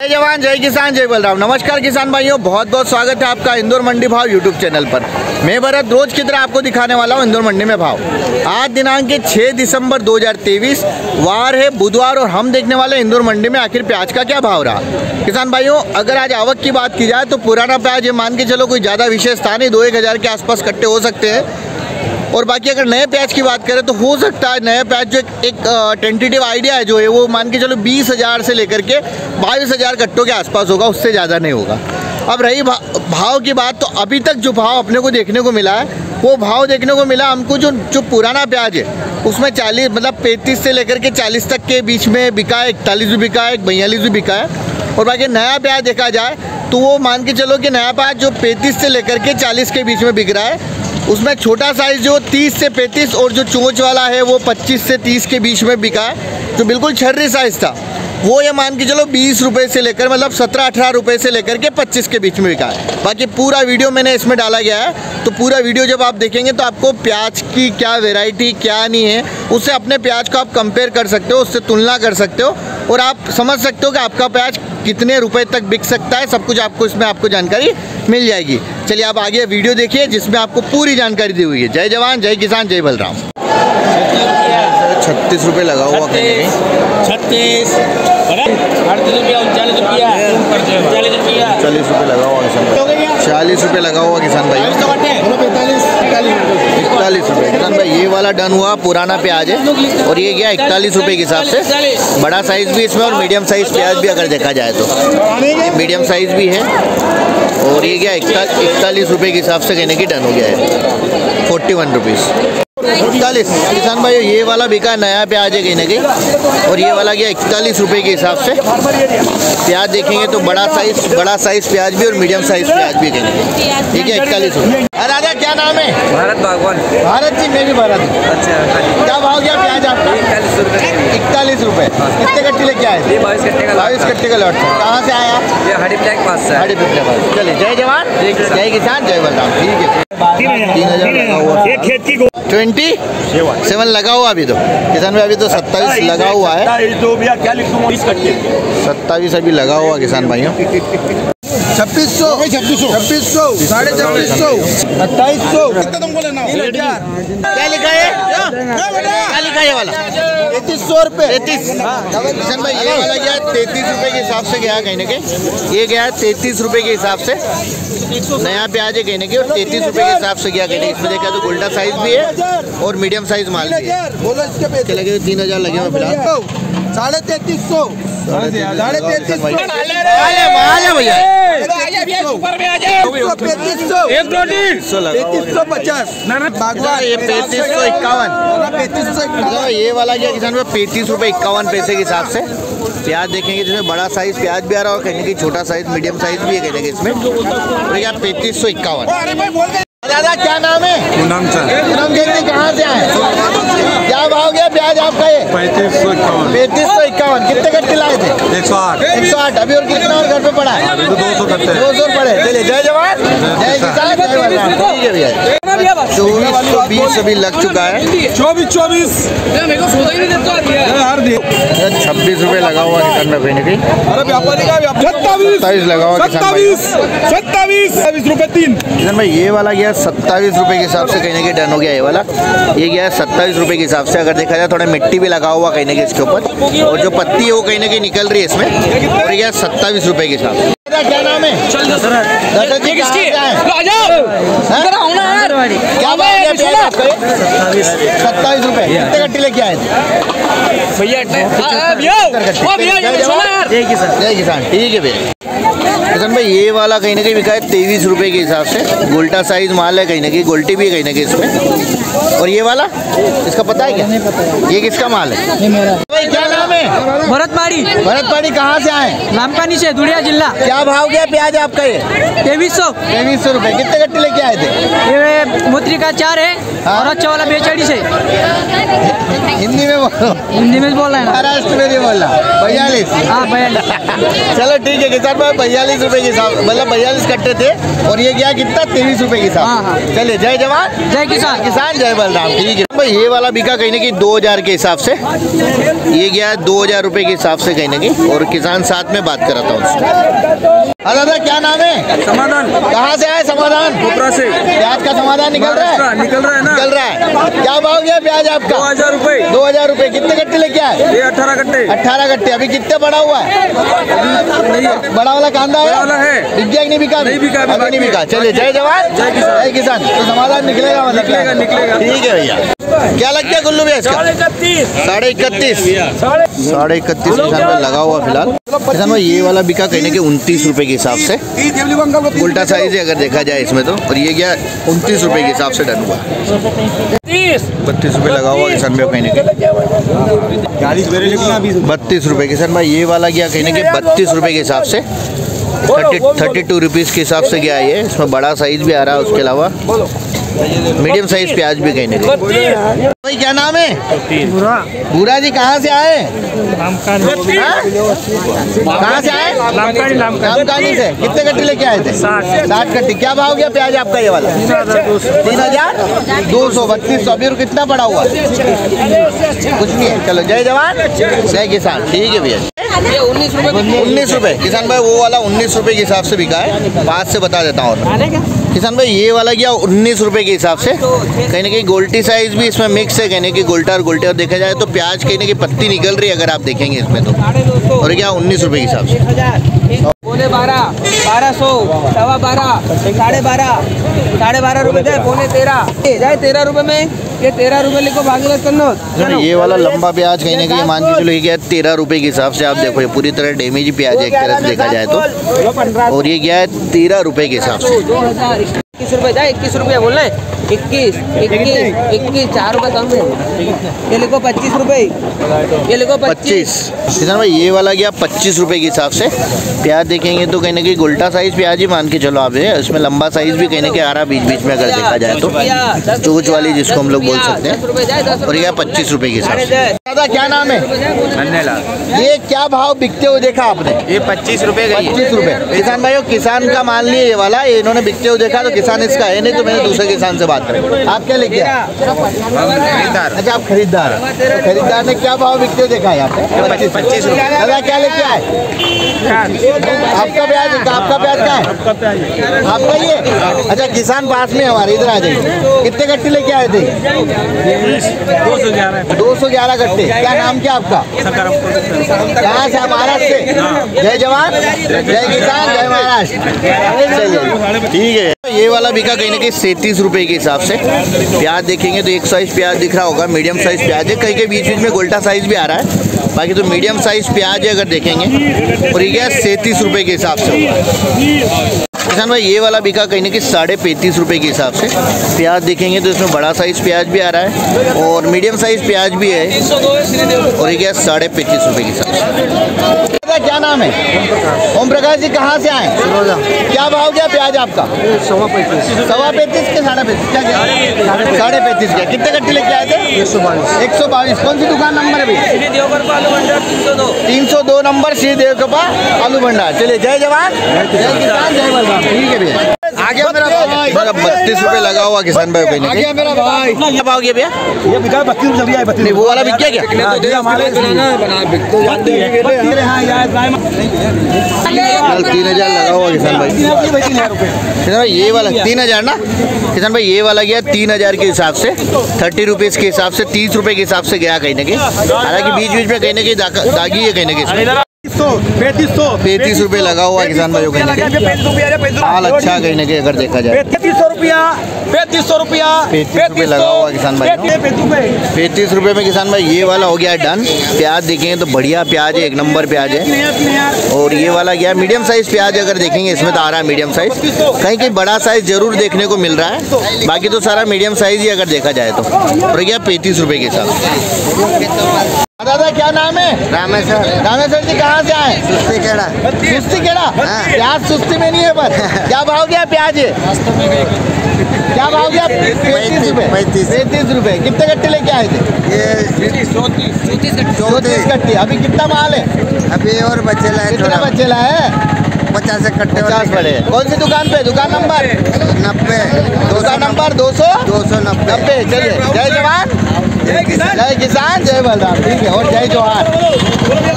जय जवान, जय किसान, जय बलराम। नमस्कार किसान भाइयों बहुत बहुत स्वागत है आपका इंदौर मंडी भाव यूट्यूब चैनल पर। मैं भरत, रोज की तरह आपको दिखाने वाला हूँ इंदौर मंडी में भाव। आज दिनांक 6 दिसंबर 2023 वार है बुधवार और हम देखने वाले हैं इंदौर मंडी में आखिर प्याज का क्या भाव रहा। किसान भाइयों, अगर आज आवक की बात की जाए तो पुराना प्याज ये मान के चलो कोई ज़्यादा विशेष था नहीं, दो एक हज़ार के आसपास कट्टे हो सकते हैं। और बाकी अगर नए प्याज की बात करें तो हो सकता है नया प्याज जो एक, एक टेंटेटिव आइडिया है जो है वो मान के चलो बीस हज़ार से लेकर के बाईस हज़ार कट्टों के आसपास होगा उससे ज़्यादा नहीं होगा। अब रही भा, भाव की बात तो अभी तक जो भाव अपने को देखने को मिला है वो भाव देखने को मिला हमको जो जो पुराना प्याज है उसमें चालीस मतलब पैंतीस से लेकर के चालीस तक के बीच में बिका है इकतालीस भी बिका है एक बयालीस भी बिका है। और बाकी नया प्याज देखा जाए तो वो मान के चलो कि नया प्याज जो पैंतीस से लेकर के चालीस के बीच में बिक रहा है उसमें छोटा साइज़ जो 30 से 35 और जो चोंच वाला है, वो 25 से 30 के बीच में बिका जो बिल्कुल छर्री साइज़ था। वो ये मान के चलो बीस रुपये से लेकर मतलब सत्रह अठारह रुपये से लेकर के पच्चीस के बीच में बिका है। बाकी पूरा वीडियो मैंने इसमें डाला गया है। तो पूरा वीडियो जब आप देखेंगे तो आपको प्याज की क्या वेराइटी क्या नहीं है, उससे अपने प्याज को आप कंपेयर कर सकते हो, उससे तुलना कर सकते हो। और आप समझ सकते हो कि आपका प्याज कितने रुपए तक बिक सकता है सब कुछ आपको इसमें आपको जानकारी मिल जाएगी। चलिए आप आगे वीडियो देखिए जिसमें आपको पूरी जानकारी दी हुई है। जय जवान जय किसान जय बलराम। छत्तीस रुपये लगा हुआ कहीं छत्तीस। अड़तीस रुपया उनचालीस रुपया। उनचालीस रुपया। चालीस रुपये लगा हुआ किसान भाई। चालीस रुपये लगा हुआ किसान भाई। इकतालीस रुपये किसान भाई, ये वाला डन हुआ, पुराना प्याज है। और ये गया इकतालीस रुपये के हिसाब से। बड़ा साइज़ भी इसमें और मीडियम साइज़ प्याज भी अगर देखा जाए तो। मीडियम साइज़ भी है। और ये गया इकतालीस रुपये के हिसाब से कहने की डन हो गया है। फोर्टी वन रुपीज़ इकतालीस किसान भाई ये वाला बिका नया प्याज है कहीं ना कहीं और ये वाला गया इकतालीस रुपये के हिसाब से। प्याज देखेंगे तो बड़ा साइज़ बड़ा साइज़ प्याज भी और मीडियम साइज़ प्याज भी कहेंगे ठीक है इकतालीस रुपये राजा क्या नाम है? भारत बागवान। भारत जी मैं भी भारत हूँ। अच्छा क्या भाव गया प्याज आपका? इकतालीस रुपये इकतालीस रुपये कितने कट्टे लेके आए? बाईस कट्टे का बाईस कट्टे का लौट कहाँ से आया? हरी ब्लैक पास से है। साढ़े पिछले चलिए जय जवान। जय किसान जय बलराम। ठीक है। तीन हज़ार लगा हुआ ट्वेंटी सेवन लगा हुआ अभी तो। किसान भाई अभी तो सत्ताईस लगा हुआ है। सत्ताईस अभी लगा हुआ किसान भाइयों। छब्बीस सौ। छब्बीस सौ। छब्बीस सौ साढ़े छब्बीस सौ अट्ठाईस सौ। क्या लिखा है? क्या लिखा है वाला? तैतीस सौ रुपये तैतीस। किसान भाई ये वाला गया तैतीस रुपए के हिसाब से गया कहीं ना कहीं। ये गया तैतीस रुपए के हिसाब से। नया प्याज है कहीं ना कहीं और तैतीस रुपए के हिसाब से गया कहीं ना इसमें देखा तो गोल्डा साइज़ भी है और मीडियम साइज़ माल भी है। बोलो इसके पैसे। चले गए तीन हज़ार लगे हुए फ़िलहाल। साढ़े तैतीस सौ। साढ़े तैतीस भैया। पैंतीस सौ। पैंतीस सौ। लगा पैंतीस सौ पचास। ये पैंतीस सौ इक्यावन। पैंतीस सौ ये वाला गया किसान भाई पैंतीस रुपए इक्यावन पैसे के हिसाब से? प्याज देखेंगे जिसमें बड़ा साइज़ प्याज भी आ रहा है और कहीं ना कहीं छोटा साइज़ मीडियम साइज़ भी है कहीं ना कहीं इसमें। और क्या पैंतीस सौ इक्यावन? दादा क्या नाम है? पूनम चंद पूनम जी कहाँ से आए? क्या भाव गया? प्याज आपका ये? पैंतीस सौ इक्यावन। पैंतीस सौ इक्यावन। कितने कट्टे लाए थे? एक सौ आठ। एक सौ आठ। अभी और कितना और घर पे पड़ा है? अभी तो दो सौ कट्टे। दो सौ पड़े। चलिए जय जवान। जय किसान। जय बलराम। ठीक है भैया। चौबीस सौ बीस अभी लग चुका है। चौबीस चौबीस। छब्बीस रुपए लगा हुआ किसान में कहीं ना कहीं अरे व्यापारी का सत्ताईस लगा हुआ सत्तावीस सत्तावीस रुपए तीन। भाई ये वाला गया सत्ताईस रुपए के हिसाब से कहीं ना कहीं डन हो गया ये वाला। ये गया है सत्ताईस रुपए के हिसाब से अगर देखा जाए थोड़ा मिट्टी भी लगा हुआ कहीं ना कहीं इसके ऊपर। और जो पत्ती है वो कहीं ना कहीं निकल रही है इसमें। और ये गया सत्ताईस रुपए के हिसाब से। क्या नाम है? दशरथ जी? हैं? क्या गया? सत्ताईस रुपए। कितने कट्टे लेके आए किसान। जय किसान। ठीक है भैया। किसान भाई ये वाला कहीं ना कहीं बिका है तेईस रुपए के हिसाब से। गोल्टा साइज़ माल है कहीं ना कहीं गोल्टी भी है कहीं ना कहीं इसमें। और ये वाला इसका पता है क्या? ये किसका माल है? भाई क्या नाम है भरतमाड़ी भरतपाड़ी कहाँ से आए? नामकानी से धुलिया जिला। क्या भाव गया प्याज आपका ये? तेईस सौ। तेईस सौ रूपए कितने कट्टे लेके आए थे? ये मोत्री का चार है और अच्छा वाला बेचालीस है हिंदी में बोलो। हिंदी में बोल रहे हैं महाराष्ट्र में नहीं बोलना बयालीस। हाँ बयालीस। चलो ठीक है किसान भाई बयालीस रुपए के हिसाब मतलब बयालीस कट्टे थे और ये गया कितना? तेईस रुपए के हाँ, हिसाब। हाँ। चलिए जय जवान। जय किसान। किसान जय बलराम। ठीक है। ये वाला बिका कहीं ना कहीं दो हज़ार के हिसाब से। ये गया दो हज़ार रुपये के हिसाब से कहीं ना कहीं। और किसान साथ में बात कराता हूँ उससे। हाँ दादा क्या नाम है? समाधान। कहाँ से आए समाधान? कोपरा से। प्याज का समाधान निकल रहा है? निकल रहा है ना? निकल रहा है। क्या भाव गया प्याज आपका? दो हज़ार रुपए। दो हज़ार रूपए। कितने कट्टे लेके आए? ये अठारह गट्टे। अट्ठारह गट्टे। अभी कितने बड़ा हुआ है? बड़ा वाला कांदा बड़ा वाला है। बिक गया नहीं बिका नहीं बिका, अभी नहीं बिका चलिए जय जवान। जय किसान। जय किसान। तो समाधान निकलेगा मतलब। निकलेगा, निकलेगा। ठीक है भैया। क्या लग गया गुल्लू भैया इसका? साढ़े इकतीस। साढ़े इकतीस किसान लगा हुआ फ़िलहाल। किसान भाई ये वाला बिका कहने के उनतीस रूपए के हिसाब से। उल्टा साइज़ है अगर देखा जाए इसमें तो। और ये क्या उनतीस रुपए के हिसाब से डन हुआ। बत्तीस रुपए लगा हुआ किसान भाई कहने के। बत्तीस रुपए किसान भाई ये वाला क्या कहने के? बत्तीस रुपए के हिसाब से। थर्टी थर्टी टू रुपीज़ के हिसाब से गया है ये? इसमें बड़ा साइज़ भी आ रहा है उसके अलावा। मीडियम साइज़ प्याज भी कहने के भाई, क्या नाम है? भूरा जी, कहाँ से आए? कहाँ से आए? रामकानी से। कितने कट्टे लेके आए थे? साठ कट्टे। क्या भाव गया प्याज आपका ये वाला? तीन हज़ार? दो सौ बत्तीस सौ। अभी कितना पड़ा हुआ? कुछ नहीं है। चलो, जय जवान। जय किसान। ठीक है भैया। उन्नीस रुपए उन्नीस रुपए। किसान भाई, वो वाला उन्नीस रुपए के हिसाब से बिका है। पाँच से बता देता हूँ। किसान भाई ये वाला गया उन्नीस रुपए के हिसाब से। कहीं ना कहीं गोल्टी साइज़ भी इसमें मिक्स है कहीं ना की गोल्टा और गोल्टे और देखा जाए तो प्याज कहीं ना कहीं पत्ती निकल रही है अगर आप देखेंगे इसमें तो। और क्या उन्नीस रुपए के हिसाब से। पौने बारह बारह सौ सवा बारह साढ़े बारह साढ़े बारह रुपए जाए पौने तेरह। जाए तेरह रुपए में ये तेरह रुपए लिखो भागीरथ कन्नौज ये वाला लंबा प्याज कहीं ना कहीं मान के चलो ये गया तेरह रुपए के हिसाब से आप देखो ये पूरी तरह डैमेज प्याज है एक तरह से देखा जाए तो। और ये गया है तेरह रुपए के हिसाब से। दो इक्कीस रुपए जाए इक्कीस रुपए बोल रहे हैं। इक्कीस इक्कीस इक्कीस चार रुपए कम है। ये लिखो पच्चीस रुपए। ये लिखो पच्चीस। किसान भाई ये वाला गया पच्चीस रुपए के हिसाब से। प्याज देखेंगे तो कहीं ना कहीं गोल्टा साइज़ प्याज ही मान के चलो आप इसमें लंबा साइज़ भी कहीं ना कहीं आ रहा बीच बीच में अगर देखा जाए तो। चोच वाली जिसको हम लोग बोल सकते हैं। और यह पच्चीस रुपए के हिसाब से। दादा क्या नाम है? ये क्या भाव बिकते हुए देखा आपने? ये पच्चीस रुपए का पच्चीस रुपए। किसान भाई किसान का मान लिए ये वाला इन्होंने बिकते हुए देखा तो किसान इसका है नहीं तो मैंने दूसरे किसान से बात करी आप क्या लेके आए? अच्छा आप खरीदार। हैं। तो खरीदार ने क्या भाव बिकते देखा है यहाँ पे? पच्चीस रुपए दादा क्या लेके आए? आपका प्याज आपका प्याज क्या है? आपका ही। है अच्छा किसान पास में हमारे इधर आ जाइए। कितने गट्टे लेके आए थे? दो सौ ग्यारह गट्टे। क्या नाम क्या आपका? कहाँ से? महाराष्ट्र से? जय जवान। जय किसान जय महाराष्ट्र। ठीक है। ये वाला बिका कहीं ना कहीं सैंतीस रुपए के हिसाब से। प्याज देखेंगे तो एक साइज़ प्याज दिख रहा होगा मीडियम साइज़ प्याज है। कहीं के बीच बीच में गोल्टा साइज़ भी आ रहा है। बाकी तो मीडियम साइज़ प्याज है अगर देखेंगे। और ये क्या सैंतीस रुपये के हिसाब से होगा। किसान भाई, ये वाला बिका कहीं ना कहीं साढ़े पैंतीस रुपये के हिसाब से। प्याज देखेंगे तो इसमें बड़ा साइज़ प्याज भी आ रहा है और मीडियम साइज़ प्याज भी है। और ये क्या साढ़े पैंतीस रुपये के हिसाब से। क्या नाम है? ओम प्रकाश जी कहाँ से आए? क्या भाव क्या प्याज आपका? सवा पैंतीस। सवा पैंतीस के साढ़े पैंतीस। क्या साढ़े पैंतीस के। कितने कट्टे लेके आए थे? एक सौ बाईस। एक सौ बाईस। कौन सी दुकान नंबर है तीन सौ दो नंबर श्री देव कृपा आलू भंडार। चलिए जय जवान। जय किसान जय बलराम। ठीक है भैया। आगे मेरा भाई। बत्तीस रुपए लगा हुआ किसान भाई कहीं आगे मेरा भाई। भाव गया भैया? ये बिका बत्तीस बत्तीस वो वाला बिक गया क्या? हमारे। तीन हज़ार लगा हुआ किसान भाई। किसान भाई ये वाला तीन हज़ार ना? किसान भाई ये वाला गया तीन हज़ार के हिसाब से। थर्टी रुपीज़ के हिसाब से तीस रुपए के हिसाब से गया कहीं ना कहीं। हालाँकि बीच बीच में कहीं ना कहीं दागी है कहीं ना कहीं पैंतीस सौ पैंतीस लगा हुआ किसान भाइयों कहीं हाल अच्छा कहीं ना कहीं अगर देखा जाए। पैंतीस सौ रुपया पैंतीस सौ रुपया पैंतीस रुपए लगा हुआ किसान भाई पैंतीस रुपए में किसान भाई ये वाला हो गया डन। प्याज देखेंगे तो बढ़िया प्याज है एक नंबर प्याज है। और ये वाला गया मीडियम साइज़ प्याज अगर देखेंगे इसमें तो आ रहा है मीडियम साइज़। कहीं कहीं बड़ा साइज़ ज़रूर देखने को मिल रहा है। बाकी तो सारा मीडियम साइज़ ही अगर देखा जाए तो। और गया पैंतीस रुपए के हिसाब से दादा क्या नाम है? रामेश्वर। रामेश्वर जी कहाँ से आए? सुस्ती केड़ा। सुस्ती केड़ा? प्याज सुस्ती में नहीं है पर क्या भाव गया प्याज? है क्या भाव गया? पैंतीस रुपए। पैंतीस। पैंतीस रुपए। कितने कट्टे लेके आए थे? ये चौतीस कट्टी। अभी कितना माल है? अभी और बचे लाए कितना बचे बच्चे लाए हैं? पचास इकट्ठे पचास बड़े। कौन सी दुकान पे? दुकान नंबर? नब्बे। दो दुकान नंबर? दो सौ? दो सौ नब्बे। नब्बे। चलिए। जय जवान। जय किसान। जय किसान जय बलराम। ठीक है और जय जवाहर